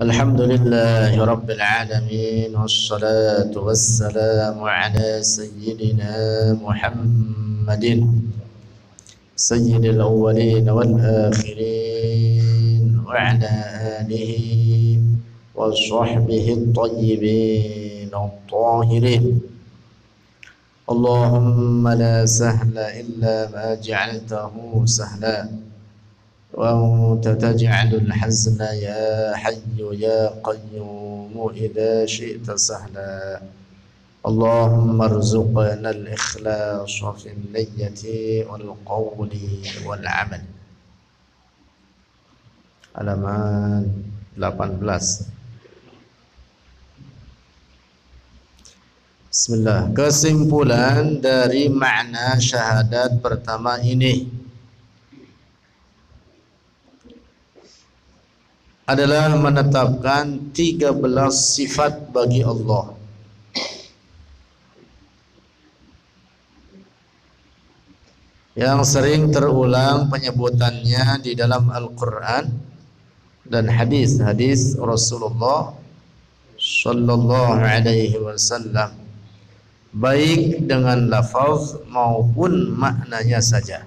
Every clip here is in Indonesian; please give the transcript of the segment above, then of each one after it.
الحمد لله رب العالمين والصلاة والسلام على سيدنا محمد سيد الأولين والآخرين وعلى آله وصحبه الطيبين الطاهرين اللهم لا سهل إلا ما جعلته سهلا. وأنت تجعل الحزن يا حي يا قيوم إذا شئت سهلا اللهم ارزقنا الإخلاص في النية والقول والعمل halaman 18 Bismillah kesimpulan dari makna syahadat pertama ini adalah menetapkan 13 sifat bagi Allah. Yang sering terulang penyebutannya di dalam Al-Qur'an dan hadis-hadis Rasulullah sallallahu alaihi wasallam baik dengan lafaz maupun maknanya saja.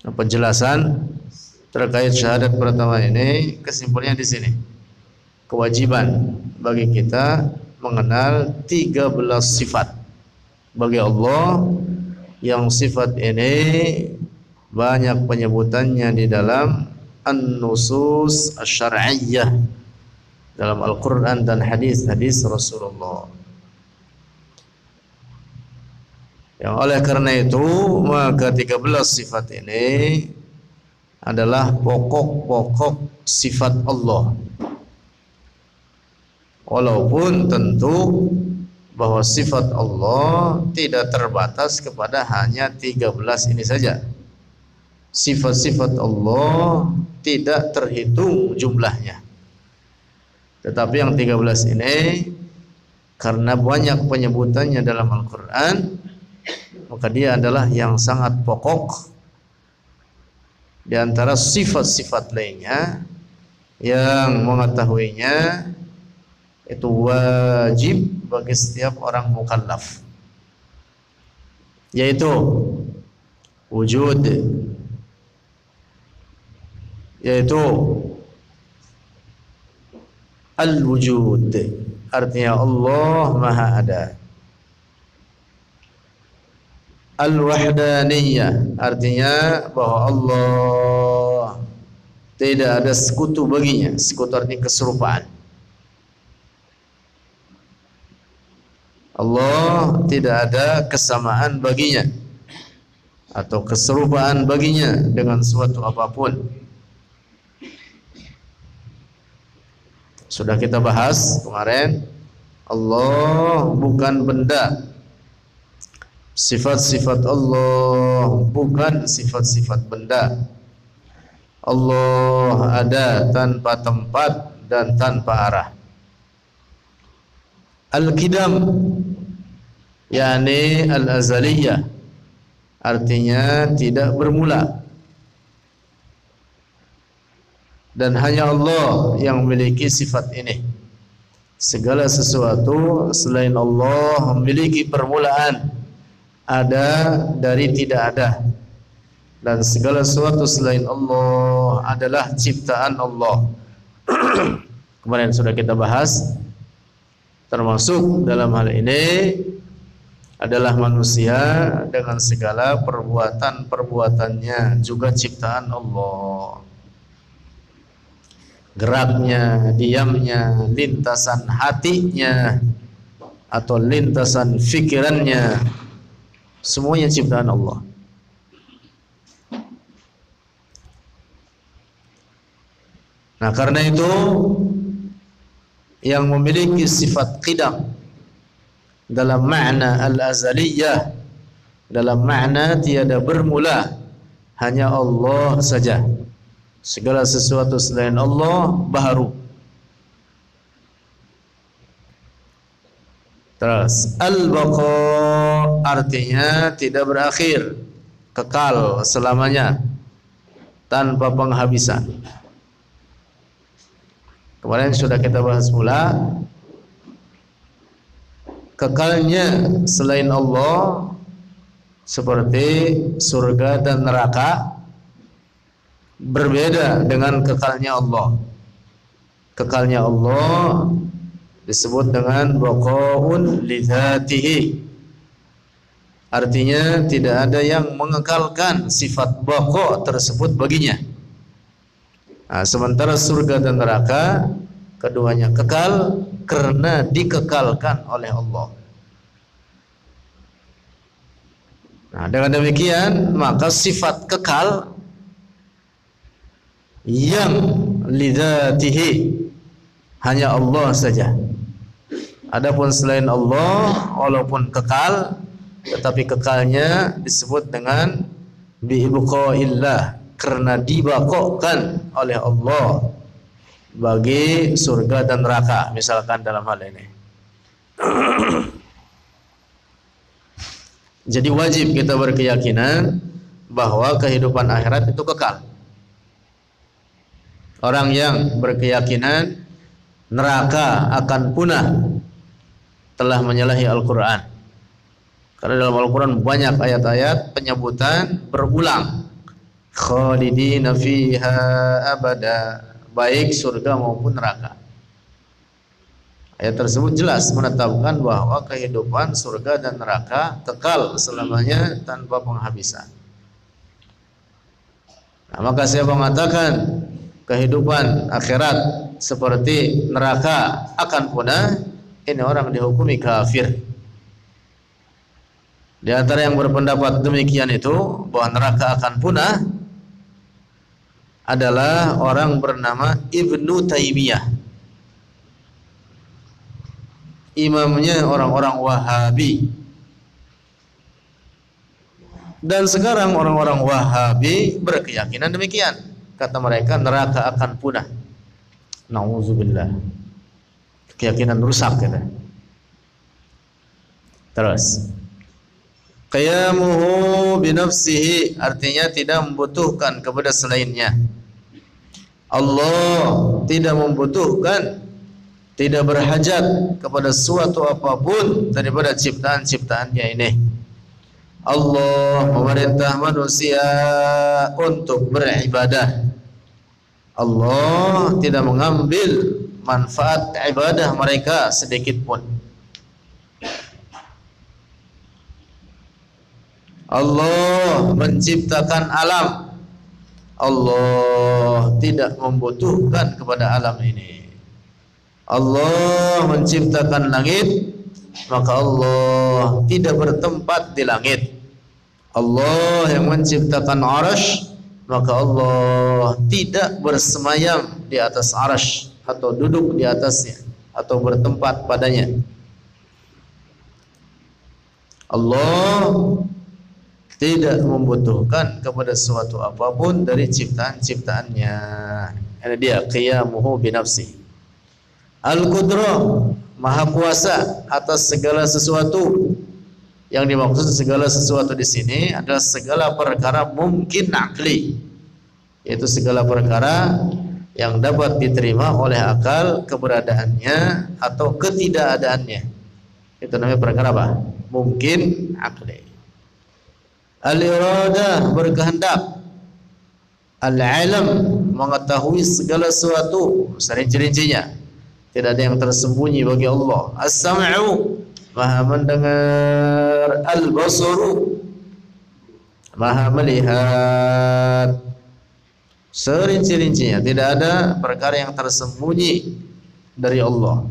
Penjelasan terkait syahadat pertama ini kesimpulannya di sini. Kewajiban bagi kita mengenal 13 sifat bagi Allah yang sifat ini banyak penyebutannya di dalam an-nusus asy-syar'iyyah dalam Al-Qur'an dan hadis-hadis Rasulullah. Yang oleh karena itu maka 13 sifat ini adalah pokok-pokok sifat Allah. Walaupun tentu bahwa sifat Allah tidak terbatas kepada hanya 13 ini saja. Sifat-sifat Allah tidak terhitung jumlahnya. Tetapi yang 13 ini karena banyak penyebutannya dalam Al-Qur'an maka dia adalah yang sangat pokok di antara sifat-sifat lainnya yang mengetahuinya itu wajib bagi setiap orang mukallaf. Yaitu wujud yaitu al-wujud. Artinya Allah maha ada Al-wahdaniyah artinya bahwa Allah tidak ada sekutu baginya. Sekutu artinya keserupaan. Allah tidak ada kesamaan baginya atau keserupaan baginya dengan suatu apa pun. Sudah kita bahas kemarin Allah bukan benda Sifat-sifat Allah bukan sifat-sifat benda. Allah ada tanpa tempat dan tanpa arah. Al-Qidam yakni al-azaliyah artinya tidak bermula. Dan hanya Allah yang memiliki sifat ini. Segala sesuatu selain Allah memiliki permulaan ada dari tidak ada dan segala sesuatu selain Allah adalah ciptaan Allah. Kemarin sudah kita bahas termasuk dalam hal ini adalah manusia dengan segala perbuatan-perbuatannya juga ciptaan Allah. Geraknya, diamnya, lintasan hatinya atau lintasan fikirannya Semuanya ciptaan Allah. Nah, karena itu yang memiliki sifat qidam dalam makna al-azaliyah dalam makna tiada bermula hanya Allah saja. Segala sesuatu selain Allah baharu. Terus al-baqa artinya tidak berakhir, kekal selamanya tanpa penghabisan. Kemarin sudah kita bahas pula kekalnya selain Allah seperti surga dan neraka berbeda dengan kekalnya Allah. Kekalnya Allah disebut dengan baqaun lidzatihi. Artinya tidak ada yang mengekalkan sifat baqa tersebut baginya. Nah, sementara surga dan neraka keduanya kekal karena dikekalkan oleh Allah. Nah, dengan demikian maka sifat kekal yang lidatihi hanya Allah saja. Adapun selain Allah walaupun kekal tetapi kekalnya disebut dengan biibqaillah karena dibakokkan oleh Allah bagi surga dan neraka misalkan dalam hal ini. Jadi wajib kita berkeyakinan bahwa kehidupan akhirat itu kekal. Orang yang berkeyakinan neraka akan punah telah menyalahi Al-Quran. Karena dalam Al-Quran banyak ayat-ayat penyebutan berulang. Khalidina fiha abada. Baik surga maupun neraka. Ayat tersebut jelas menetapkan bahwa kehidupan surga dan neraka kekal selamanya tanpa penghabisan. Nah, maka saya mengatakan kehidupan akhirat seperti neraka akan punah ini orang dihukumi kafir di antara yang berpendapat demikian itu bahwa neraka akan punah adalah orang bernama Ibnu Taimiyah. Imamnya orang-orang Wahabi. Dan sekarang orang-orang Wahabi berkeyakinan demikian. Kata mereka neraka akan punah. Nauzubillah. Keyakinan rusak kita. Terus Qiyamuhu binafsihi artinya tidak membutuhkan kepada selainnya. Allah tidak membutuhkan tidak berhajat kepada suatu apa pun daripada ciptaan-ciptaannya ini. Allah memerintah manusia untuk beribadah. Allah tidak mengambil manfaat ibadah mereka sedikit pun. Allah menciptakan alam Allah tidak membutuhkan kepada alam ini. Allah menciptakan langit, maka Allah tidak bertempat di langit. Allah yang menciptakan arash, maka Allah tidak bersemayam di atas arash atau duduk di atasnya atau bertempat padanya. Allah tidak membutuhkan kepada sesuatu apa pun dari ciptaan-ciptaannya. Ini dia qiyamuhu binafsi. Al-Qudrah, Maha Kuasa atas segala sesuatu. Yang dimaksud segala sesuatu di sini adalah segala perkara mungkin akli. Yaitu segala perkara yang dapat diterima oleh akal keberadaannya atau ketidakadaannya. Itu namanya perkara apa? Mungkin akli. Al-iradah berkehendak. Al-ilm mengetahui segala sesuatu serinci-rincinya. Tidak ada yang tersembunyi bagi Allah. As-sam'u Maha mendengar. Al-basaru Maha melihat. Serinci-rincinya tidak ada perkara yang tersembunyi dari Allah.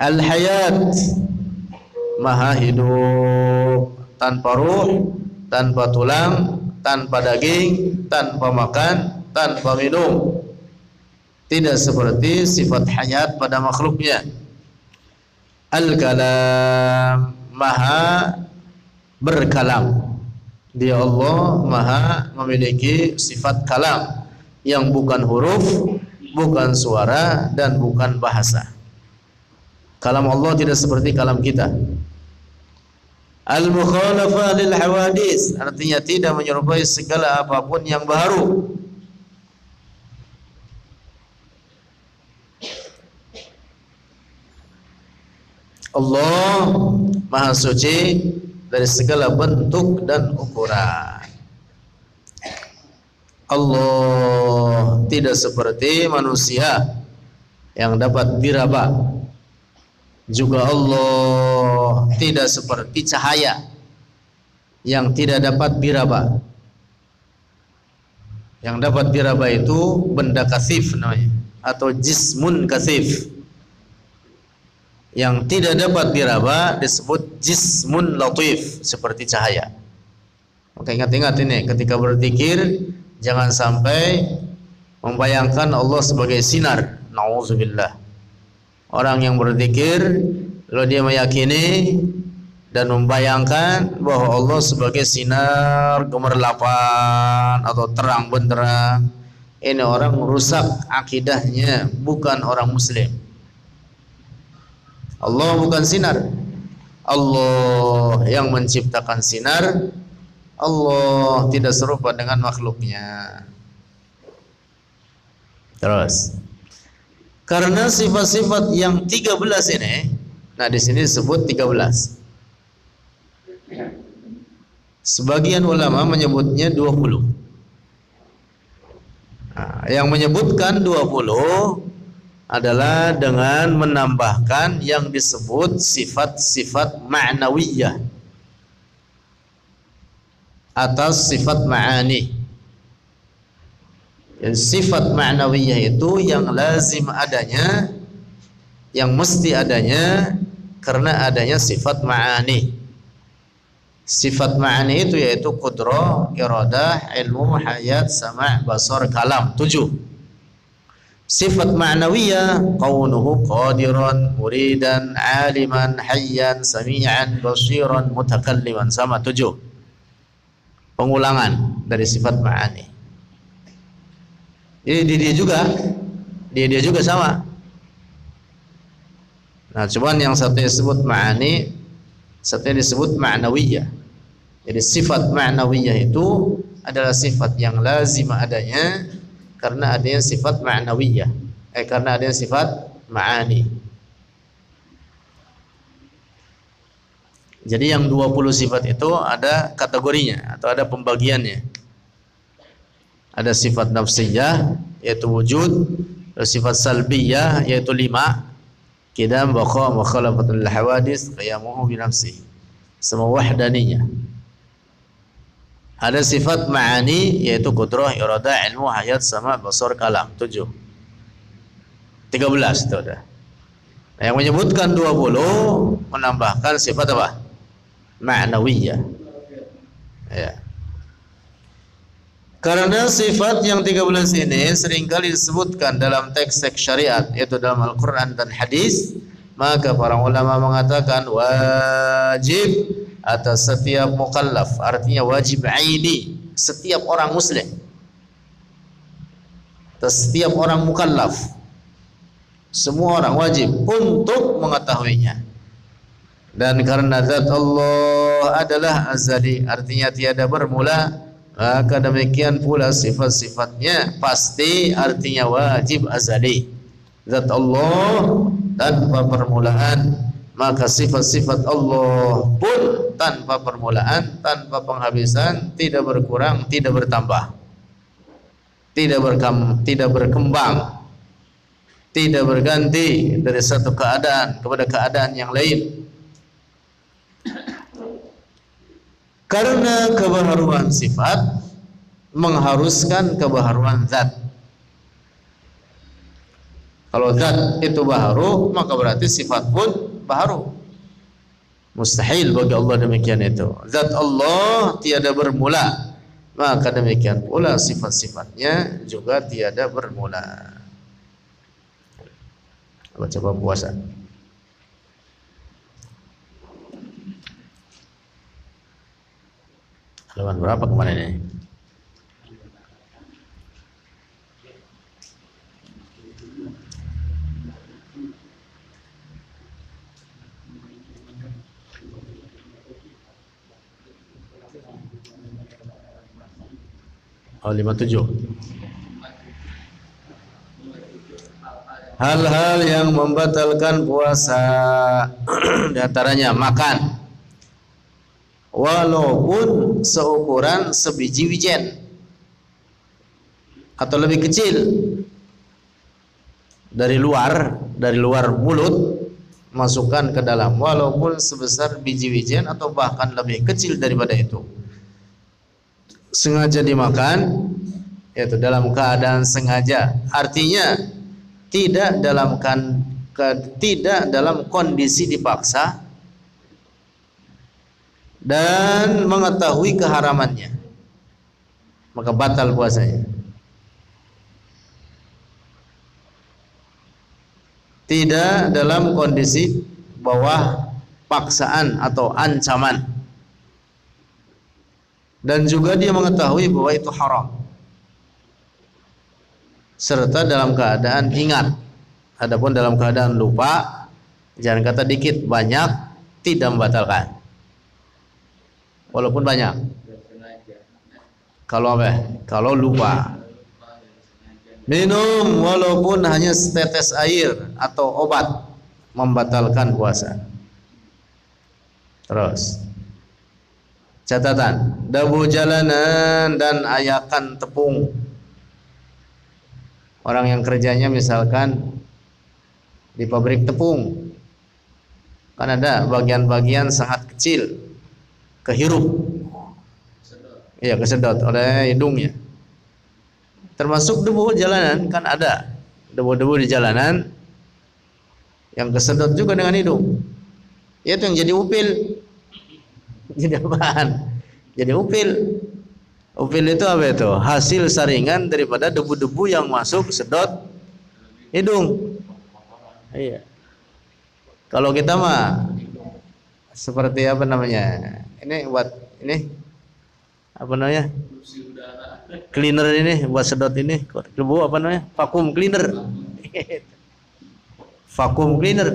Al-hayat Maha hidup tanpa ruh, tanpa tulang, tanpa daging, tanpa makan, tanpa minum. Tidak seperti sifat hayat pada makhluknya. Al-kalam maha berkalam. Dia Allah Maha memiliki sifat kalam yang bukan huruf, bukan suara dan bukan bahasa. Kalam Allah tidak seperti kalam kita. Al-mukhalafa lil hawadis artinya tidak menyerupai segala apa pun yang baru. Allah Maha Suci dari segala bentuk dan ukuran. Allah tidak seperti manusia yang dapat diraba. Juga Allah tidak seperti cahaya yang tidak dapat diraba. Yang dapat diraba itu benda kasif atau jismun kasif. Yang tidak dapat diraba disebut jismun latif seperti cahaya. Maka ingat-ingat ini ketika berzikir jangan sampai membayangkan Allah sebagai sinar. Nauzubillah. Orang yang berzikir kalau dia meyakini dan membayangkan bahwa Allah sebagai sinar gemerlapan atau terang benderang ini orang merusak akidahnya bukan orang muslim Allah bukan sinar. Allah yang menciptakan sinar. Allah tidak serupa dengan makhluknya. Terus karena sifat-sifat yang 13 ini nah di sini disebut 13 Sebagian ulama menyebutnya 20. Nah, yang menyebutkan 20 adalah dengan menambahkan yang disebut sifat-sifat ma'nawiyah atas sifat ma'ani. Yang sifat ma'nawiyah itu yang lazim adanya, yang mesti adanya karena adanya sifat ma'ani. Sifat ma'ani itu yaitu kudro, iradah, ilmu, hayat, sama' basar, kalam. Tujuh. Sifat ma'nawiyah kaunuhu qadiran, muridan, aliman, hayyan, sami'an, basiran, mutakalliman. Sama tujuh. Pengulangan dari sifat ma'ani. Jadi dia, dia juga dia dia juga sama. Nah, cuman yang satu disebut ma'ani satu disebut ma'nawiyah. Jadi sifat ma'nawiyah itu adalah sifat yang lazim adanya karena adanya sifat ma'nawiyah. Eh karena adanya sifat ma'ani. Jadi yang 20 sifat itu ada kategorinya atau ada pembagiannya. Ada sifat nafsiyah yaitu wujud, sifat salbiyah yaitu lima, Kidam baqa mukhalafatul hawadis qiyamuhu bi nafsihi. Semua wahdaniyah. Ada sifat ma'ani yaitu kudrah, irada, ilmu, hayat, sama, basar, kalam. Tujuh. Tiga belas itu ada. Nah, yang menyebutkan dua puluh menambahkan sifat apa? Ma'nawiyah. Ya. Karena sifat yang 13 ini sering kali disebutkan dalam teks-teks syariat yaitu dalam Al-Qur'an dan hadis, maka para ulama mengatakan wajib atas setiap mukallaf, artinya wajib aini setiap orang muslim. Atas setiap orang mukallaf. Semua orang wajib untuk mengetahuinya. Dan karena zat Allah adalah azali, artinya tiada bermula maka demikian pula sifat-sifatnya pasti artinya wajib azali zat Allah tanpa permulaan maka sifat-sifat Allah pun tanpa permulaan tanpa penghabisan tidak berkurang tidak bertambah. Tidak tidak berkembang. Tidak berganti dari satu keadaan kepada keadaan yang lain. Karena kebaharuan sifat mengharuskan kebaharuan zat. Kalau zat itu baharu, maka berarti sifat pun baharu. Mustahil bagi Allah demikian itu. Zat Allah tiada bermula. Maka demikian pula sifat-sifatnya juga tiada bermula. Coba puasa. Halaman berapa kemarin ini? Oh, lima tujuh. hal-hal yang membatalkan puasa di antaranya makan. Walaupun seukuran sebiji wijen. Atau lebih kecil. Dari luar dari luar mulut masukkan ke dalam. Walaupun sebesar biji wijen atau bahkan lebih kecil daripada itu sengaja dimakan yaitu dalam keadaan sengaja. Artinya tidak dalam kan ke, tidak dalam kondisi dipaksa dan mengetahui keharamannya. Maka batal puasanya. Tidak dalam kondisi bawah paksaan atau ancaman dan juga dia mengetahui bahwa itu haram serta dalam keadaan ingat. Adapun dalam keadaan lupa, jangan kata dikit, banyak tidak membatalkan. Walaupun banyak. Kalau apa? Kalau lupa. Minum walaupun hanya setetes air atau obat membatalkan puasa. Terus catatan, dabu jalanan dan ayakan tepung. Orang yang kerjanya misalkan di pabrik tepung. Kan ada bagian-bagian sangat kecil. Kehirup. Iya kesedot oleh hidungnya termasuk debu jalanan kan ada. Debu-debu di jalanan yang kesedot juga dengan hidung. Itu yang jadi upil jadi apaan jadi upil Upil itu apa itu? Hasil saringan daripada debu-debu yang masuk sedot hidung. Iya. Kalau kita mah seperti apa namanya? Ini buat ini apa namanya? Cleaner ini buat sedot ini debu apa namanya? Vakum cleaner. Vakum cleaner.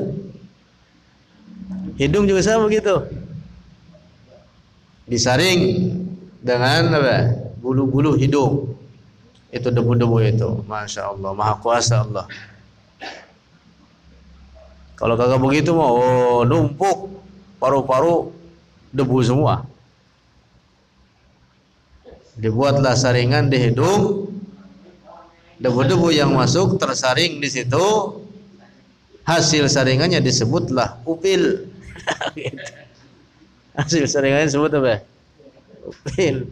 Hidung juga sama begitu. Disaring dengan apa? bulu-bulu hidung. Itu debu-debu itu. Masya Allah, maha kuasa Allah. Kalau kagak begitu mau oh, numpuk paru-paru debu semua. Dibuatlah saringan di hidung. Debu-debu yang masuk tersaring di situ. Hasil saringannya disebutlah upil. Hasil saringannya disebut apa? Upil.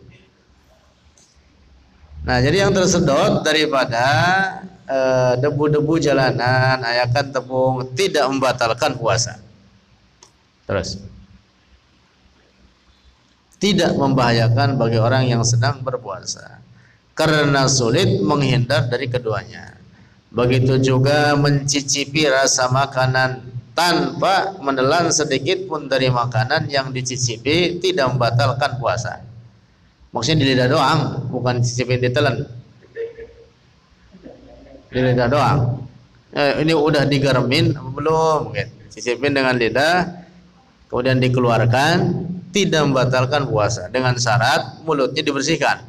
Nah, jadi yang tersedot daripada eh, debu-debu uh, jalanan, ayakan tepung tidak membatalkan puasa. Terus. Tidak membahayakan bagi orang yang sedang berpuasa. Karena sulit menghindar dari keduanya. Begitu juga mencicipi rasa makanan tanpa menelan sedikit pun dari makanan yang dicicipi tidak membatalkan puasa. Maksudnya di lidah doang, bukan cicipin ditelan. Di lidah doang. Eh, ini udah digarmin belum? Gitu. Cicipin dengan lidah, kemudian dikeluarkan, tidak membatalkan puasa dengan syarat mulutnya dibersihkan.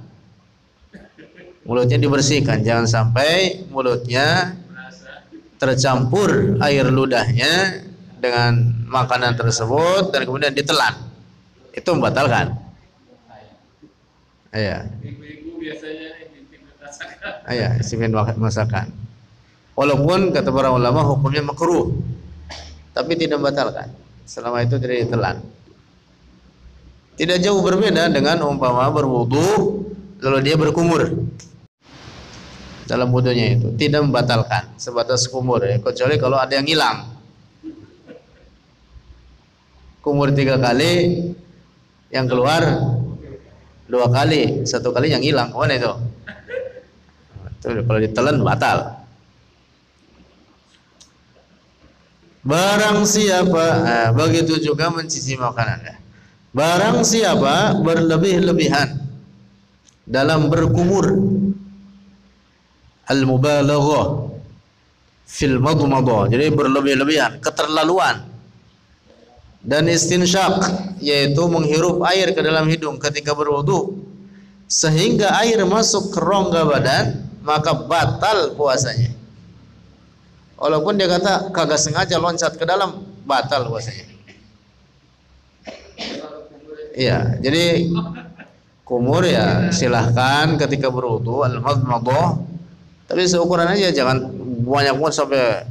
Mulutnya dibersihkan, jangan sampai mulutnya tercampur air ludahnya dengan makanan tersebut dan kemudian ditelan. Itu membatalkan. Iya. Iya, isimin masakan. Walaupun kata para ulama hukumnya makruh, tapi tidak membatalkan. Selama itu tidak ditelan. Tidak jauh berbeda dengan umpama berwudu lalu dia berkumur dalam wudhunya itu. Tidak membatalkan sebatas kumur ya. Kecuali kalau ada yang hilang. Kumur tiga kali yang keluar dua kali satu kali yang hilang. Ke mana itu? Itu kalau ditelan batal. Barang siapa eh, begitu juga mencici makanan. Ya barang siapa berlebih-lebihan dalam berkumur al-mubalaghah fil madmadah jadi berlebih-lebihan keterlaluan dan istinsyak yaitu menghirup air ke dalam hidung ketika berwudu. Sehingga air masuk ke rongga badan maka batal puasanya. Walaupun dia kata kagak sengaja loncat ke dalam, batal puasanya. Iya, jadi kumur ya silahkan ketika berwudu. Al-madmadah tapi seukuran aja jangan banyak banget sampai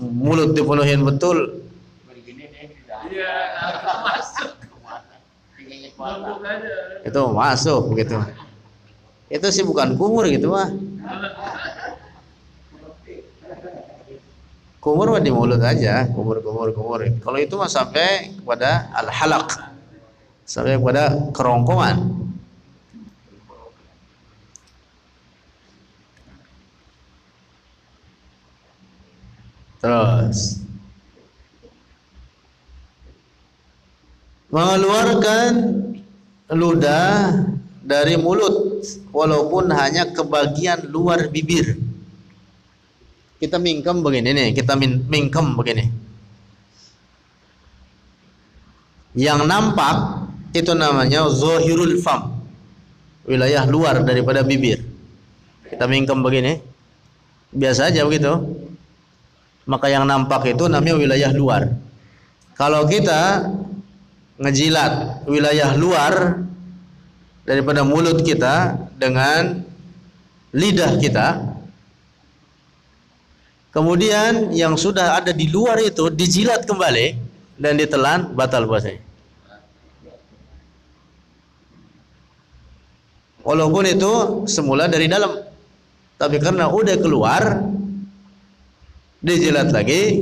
mulut dipenuhin betul. Itu masuk begitu. Itu sih bukan kumur gitu mah kumur mah di mulut aja kumur kumur kumur. Kalau itu mah sampai kepada al halak sampai kepada kerongkongan terus mengeluarkan ludah dari mulut walaupun hanya ke bagian luar bibir kita mingkem begini nih, kita min mingkem begini. Yang nampak itu namanya zohirul fam. Wilayah luar daripada bibir. Kita mingkem begini. Biasa aja begitu. Maka yang nampak itu namanya wilayah luar. Kalau kita ngejilat wilayah luar daripada mulut kita dengan lidah kita Kemudian yang sudah ada di luar itu dijilat kembali dan ditelan batal puasanya. Walaupun itu semula dari dalam. Tapi karena udah keluar dijilat lagi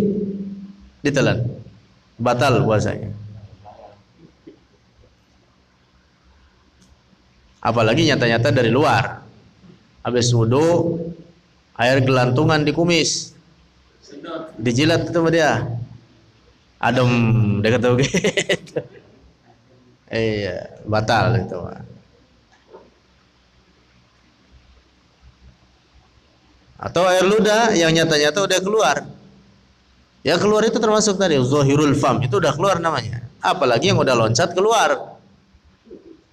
ditelan. Batal puasanya. Apalagi nyata-nyata dari luar. Habis wudhu air gelantungan di kumis dijilat itu dia adem dia kata begitu iya batal itu atau air ludah yang nyata-nyata udah keluar. Ya keluar itu termasuk tadi zohirul fam itu udah keluar namanya. Apalagi yang udah loncat keluar.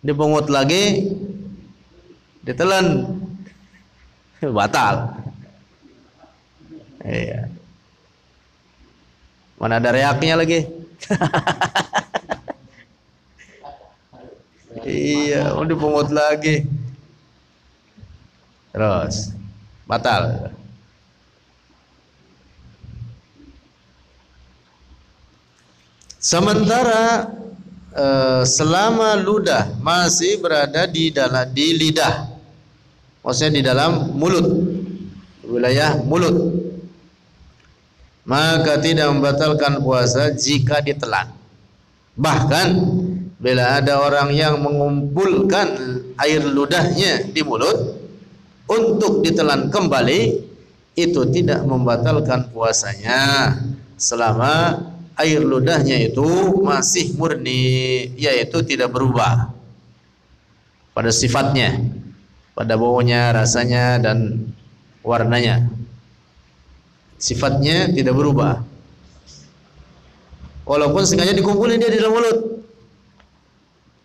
Dipungut lagi ditelan. Batal. Iya. Mana ada reaknya lagi? iya, mau dipungut lagi. Terus batal. Sementara eh, selama ludah masih berada di dalam di lidah, maksudnya di dalam mulut, wilayah mulut, maka tidak membatalkan puasa jika ditelan. Bahkan bila ada orang yang mengumpulkan air ludahnya di mulut untuk ditelan kembali itu tidak membatalkan puasanya selama air ludahnya itu masih murni yaitu tidak berubah pada sifatnya pada baunya rasanya dan warnanya. Sifatnya tidak berubah. Walaupun sengaja dikumpulin dia di dalam mulut.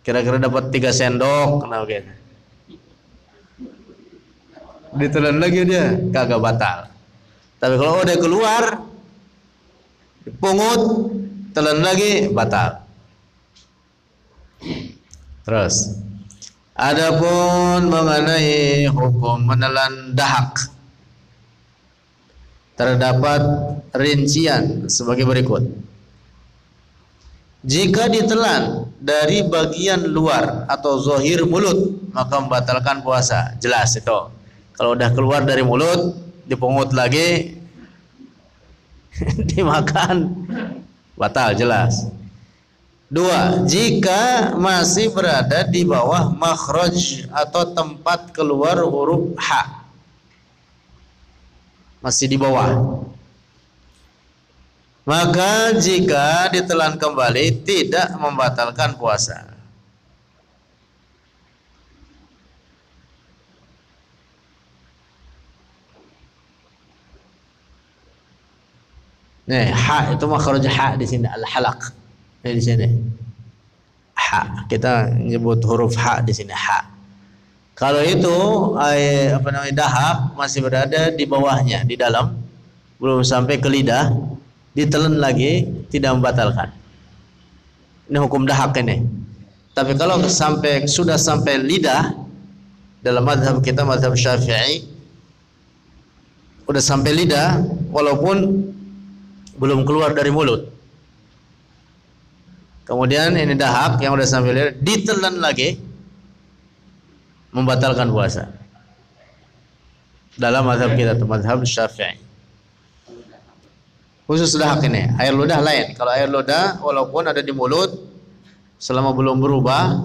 Kira-kira dapat tiga sendok kenal gitu ditelan lagi dia kagak batal tapi kalau udah keluar dipungut telan lagi batal terus adapun mengenai hukum menelan dahak terdapat rincian sebagai berikut. Jika ditelan dari bagian luar atau zohir mulut, maka membatalkan puasa. Jelas itu. Kalau udah keluar dari mulut, dipungut lagi, dimakan, batal jelas. Dua, jika masih berada di bawah makhraj atau tempat keluar huruf H masih di bawah. Maka jika ditelan kembali tidak membatalkan puasa. Nih, ha itu makhraj ha di sini al-halaq. Nih di sini. Ha, kita nyebut huruf ha di sini ha. Kalau itu apa namanya dahak masih berada di bawahnya di dalam belum sampai ke lidah ditelan lagi tidak membatalkan. Ini hukum dahak ini. Tapi kalau sampai sudah sampai lidah dalam madhab kita madhab syafi'i udah sampai lidah walaupun belum keluar dari mulut. Kemudian ini dahak yang udah sampai ditelan lagi membatalkan puasa. Dalam mazhab kita, mazhab Syafi'i. Khusus dahak ini, air ludah lain. Kalau air ludah walaupun ada di mulut selama belum berubah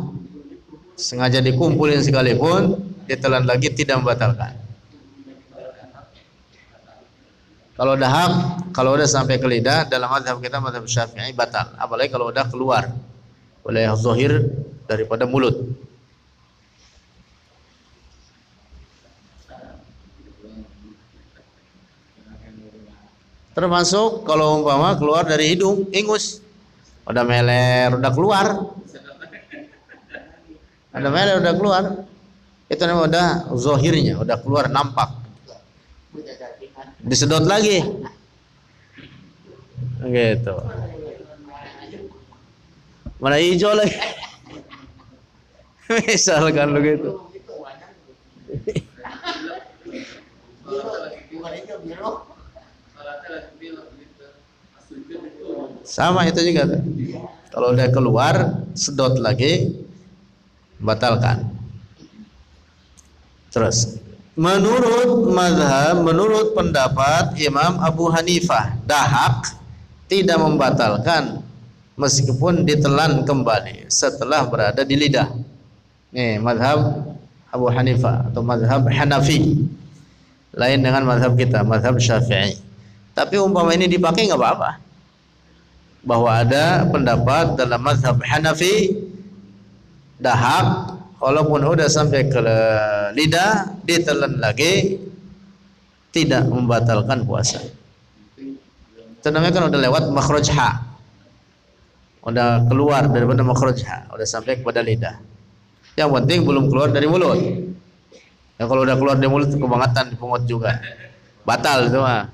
sengaja dikumpulin sekalipun ditelan lagi tidak membatalkan. Kalau dahak, kalau udah sampai ke lidah dalam mazhab kita mazhab Syafi'i batal. Apalagi kalau udah keluar oleh zahir daripada mulut. Termasuk kalau umpama keluar dari hidung, ingus. Udah meler, udah keluar. Ada meler udah keluar. Itu namanya udah zohirnya, udah keluar nampak. Disedot lagi. Gitu. Mana hijau lagi? Misalkan begitu. Sama itu juga. Kalau udah keluar, sedot lagi, batalkan. Terus, menurut mazhab, menurut pendapat Imam Abu Hanifah, dahak tidak membatalkan meskipun ditelan kembali setelah berada di lidah. Nih, mazhab Abu Hanifah atau mazhab Hanafi. Lain dengan mazhab kita, mazhab Syafi'i. Tapi umpama ini dipakai nggak apa-apa bahwa ada pendapat dalam mazhab Hanafi dahak walaupun udah sampai ke lidah ditelan lagi tidak membatalkan puasa. Itu namanya kan udah lewat makhraj ha. Udah keluar daripada makhraj ha, udah sampai kepada lidah. Yang penting belum keluar dari mulut. Ya kalau udah keluar dari mulut kebangetan dipungut juga. Batal mah.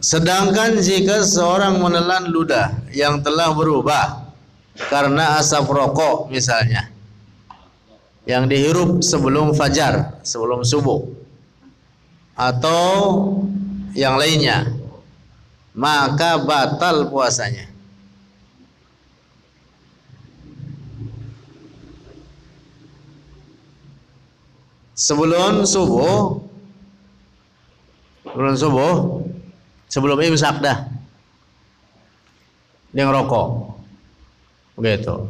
Sedangkan jika seorang menelan ludah yang telah berubah karena asap rokok misalnya yang dihirup sebelum fajar, sebelum subuh atau yang lainnya maka batal puasanya. Sebelum subuh sebelum subuh sebelum imsak dah dia ngerokok begitu.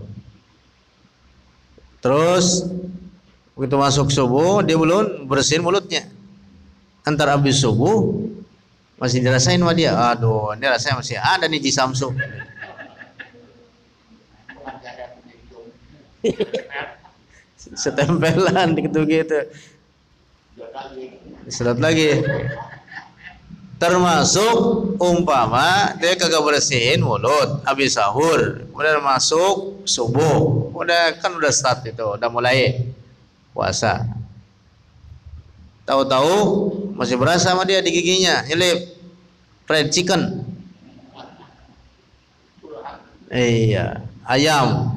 Terus begitu masuk subuh dia belum bersihin mulutnya. Antar habis subuh masih dirasain sama dia. Aduh ini rasanya masih ada nih Samsu setempelan gitu gitu. Sedot lagi. Termasuk umpama dia kagak bersihin mulut habis sahur. Udah masuk subuh. Udah kan udah start itu udah mulai puasa. Tahu-tahu masih berasa sama dia di giginya. Nyelip. Fried chicken. Iya ayam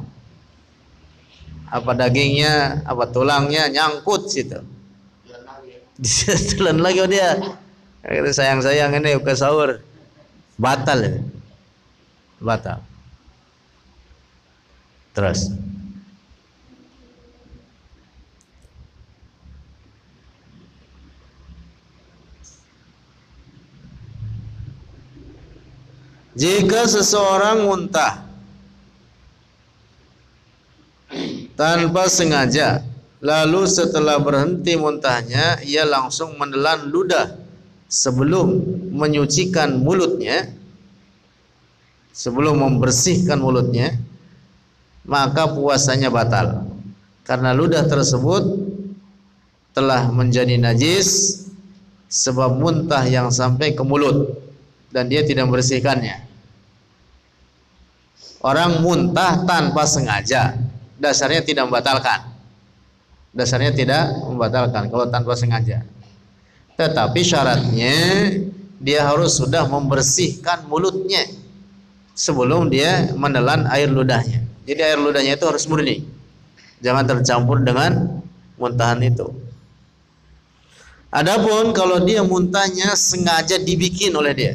apa dagingnya apa tulangnya nyangkut situ ditelan lagi dia Kata sayang-sayang ini ke sahur. Batal. Batal. Terus. Jika seseorang muntah tanpa sengaja, lalu setelah berhenti muntahnya, ia langsung menelan ludah sebelum menyucikan mulutnya. Sebelum membersihkan mulutnya maka puasanya batal. Karena ludah tersebut telah menjadi najis sebab muntah yang sampai ke mulut dan dia tidak membersihkannya. Orang muntah tanpa sengaja dasarnya tidak membatalkan. Dasarnya tidak membatalkan kalau tanpa sengaja. Tetapi syaratnya dia harus sudah membersihkan mulutnya sebelum dia menelan air ludahnya. Jadi air ludahnya itu harus murni. Jangan tercampur dengan muntahan itu. Adapun kalau dia muntahnya sengaja dibikin oleh dia.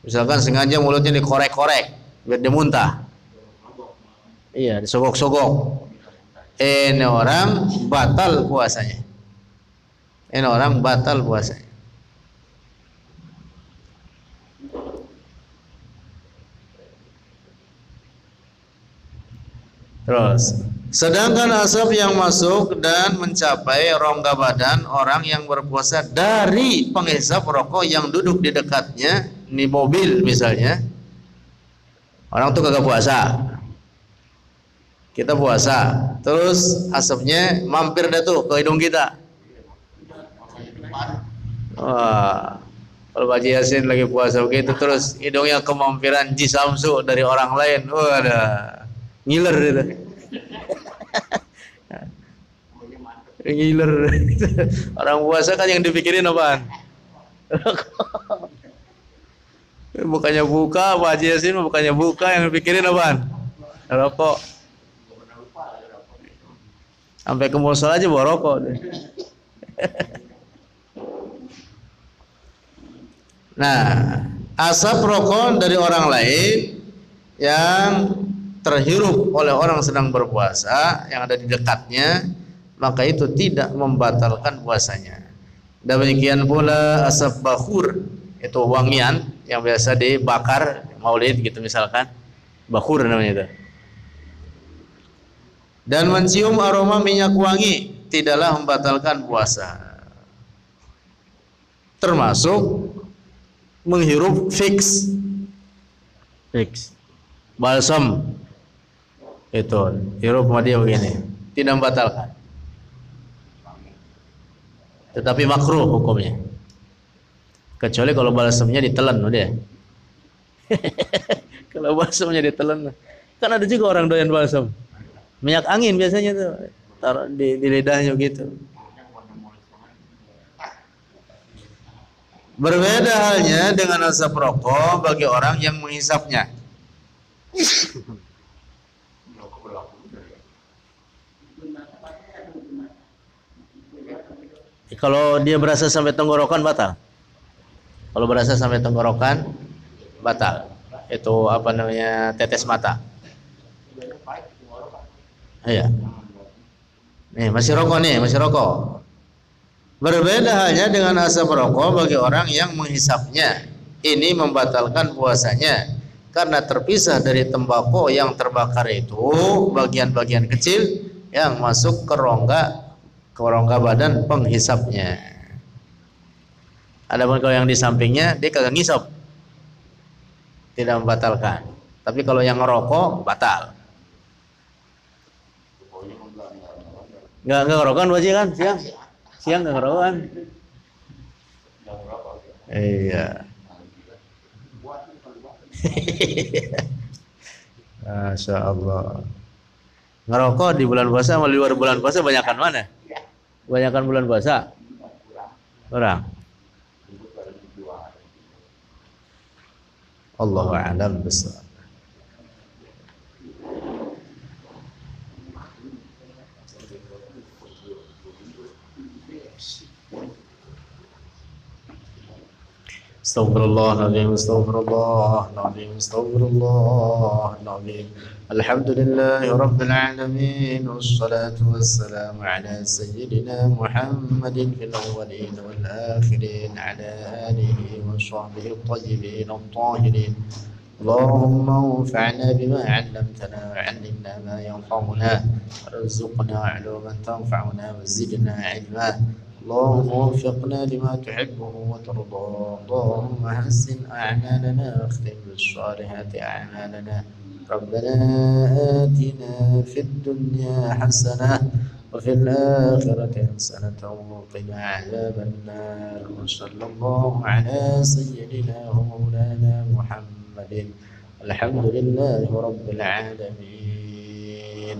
Misalkan sengaja mulutnya dikorek-korek biar dia muntah iya disogok-sogok ini orang batal puasanya. Ini orang batal puasanya. Terus, sedangkan asap yang masuk dan mencapai rongga badan orang yang berpuasa dari penghisap rokok yang duduk di dekatnya, di mobil misalnya, Orang tuh kagak puasa. Kita puasa. Terus asapnya mampir dah tuh ke hidung kita. Wah. Kalau Pak Yasin lagi puasa begitu terus hidungnya kemampiran jisamsu dari orang lain. Wadah. Ngiler itu. Ngiler. orang puasa kan yang dipikirin apaan? bukannya buka Pak Yasin bukannya buka yang pikirin apaan rokok sampai ke musola aja bawa rokok. Nah asap rokok dari orang lain yang terhirup oleh orang sedang berpuasa yang ada di dekatnya maka itu tidak membatalkan puasanya. Demikian pula asap bakhur itu wangian yang biasa dibakar maulid gitu misalkan. Bakur namanya itu dan mencium aroma minyak wangi tidaklah membatalkan puasa. Termasuk menghirup fix. Fix. Balsam. Itu hirup sama dia begini. Tidak membatalkan. Tetapi makruh hukumnya. Kecuali kalau balsamnya ditelan udah. kalau balsamnya ditelan. Kan ada juga orang doyan balsam. Minyak angin biasanya tuh taruh di, di lidahnya gitu. Berbeda halnya dengan asap rokok bagi orang yang menghisapnya. Kalau dia berasa sampai tenggorokan batal. Kalau berasa sampai tenggorokan batal. Itu apa namanya tetes mata. Iya. Nih masih rokok nih, masih rokok. Berbeda halnya dengan asap rokok bagi orang yang menghisapnya. Ini membatalkan puasanya karena terpisah dari tembakau yang terbakar itu bagian-bagian kecil yang masuk ke rongga ke rongga badan penghisapnya. Adapun kalau yang di sampingnya dia kagak ngisop. Tidak membatalkan. Tapi kalau yang ngerokok batal. Enggak enggak ngerokokan wajib kan siang? Siang enggak ngerokokan. Iya. Masya Allah. Ngerokok di bulan puasa sama di luar bulan puasa banyakkan mana? Banyakkan bulan puasa? Orang. Allahu a'lam bishawab. استغفر الله العظيم استغفر الله العظيم استغفر الله العظيم. الحمد لله رب العالمين والصلاة والسلام على سيدنا محمد في الأولين والآخرين على آله وصحبه الطيبين الطاهرين. اللهم انفعنا بما علمتنا وعلمنا ما ينفعنا وارزقنا علوما تنفعنا وزدنا علما. اللهم وفقنا لما تحبه وترضى. اللهم حسن أعمالنا واختم بالصالحات أعمالنا. ربنا آتنا في الدنيا حسنة وفي الآخرة حسنة وقنا عذاب النار. وصلى الله على سيدنا ومولانا محمد. الحمد لله رب العالمين.